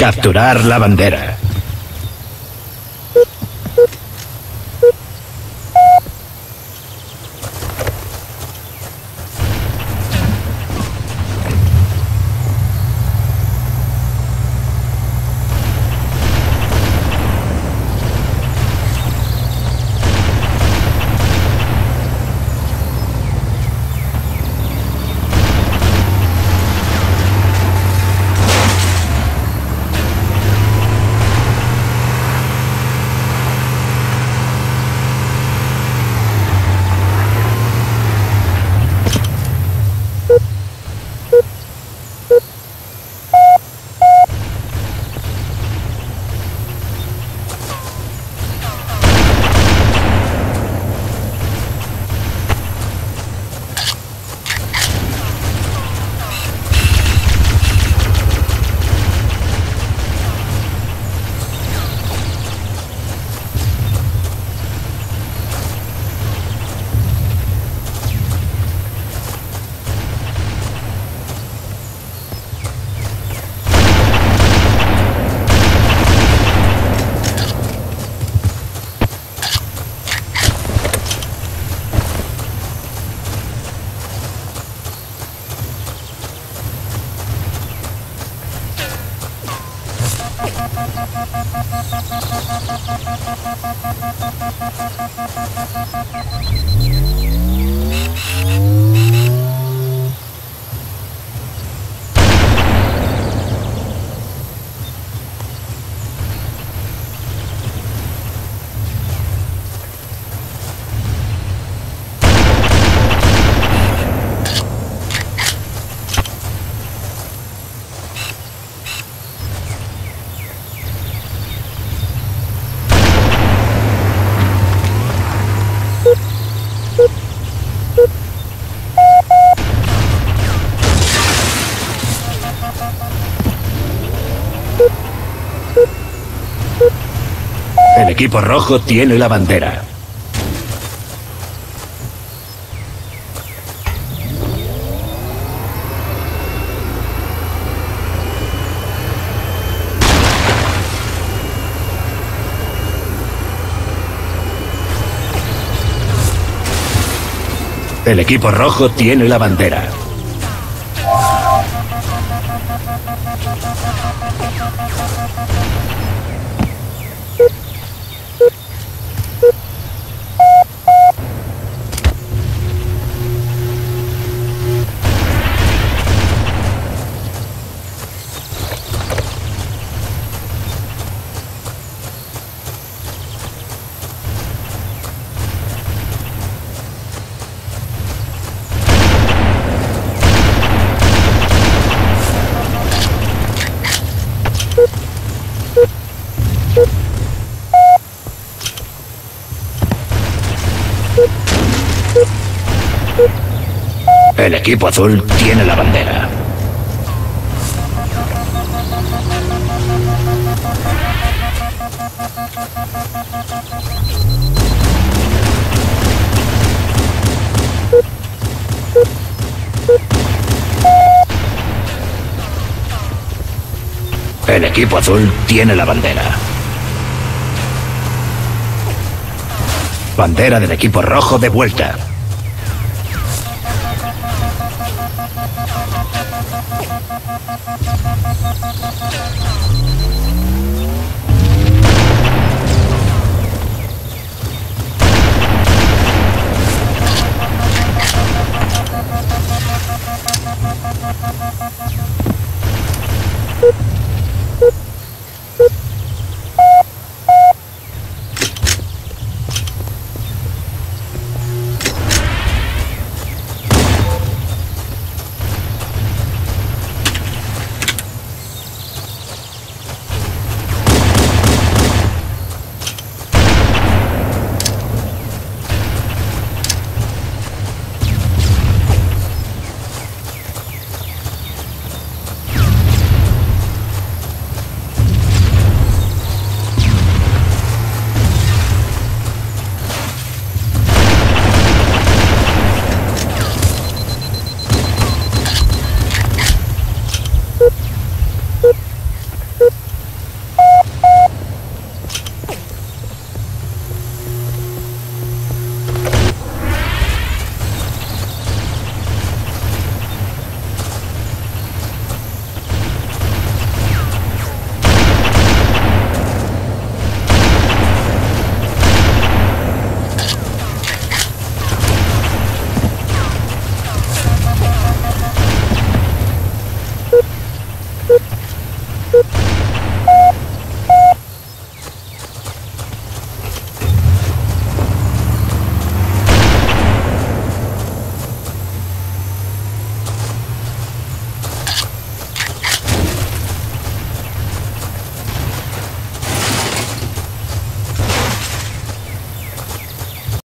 Capturar la bandera. El equipo rojo tiene la bandera. El equipo rojo tiene la bandera. El equipo azul tiene la bandera. El equipo azul tiene la bandera. Bandera del equipo rojo de vuelta. Boop.